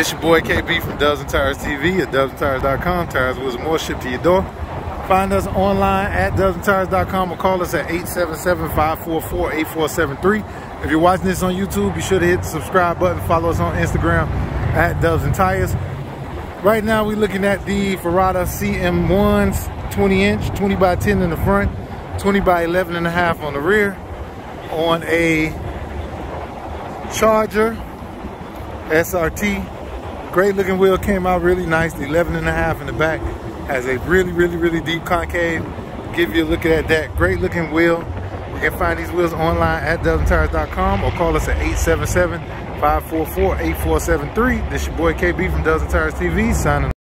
This your boy KB from and Tires TV at DUBSandTIRES.com. Tires and More shipped to your door. Find us online at DUBSandTIRES.com or call us at 877-544-8473. If you're watching this on YouTube, be sure to hit the subscribe button. Follow us on Instagram at and Tires. Right now, we're looking at the Ferrada CM1s, 20 inch, 20 by 10 in the front, 20 by 11 and a half on the rear, on a Charger SRT Great looking wheel came out really nice. The 11 and a half in the back has a really, really, really deep concave. Give you a look at that. Great looking wheel. You can find these wheels online at dubsandtires.com or call us at 877-544-8473. This your boy KB from and Tires TV signing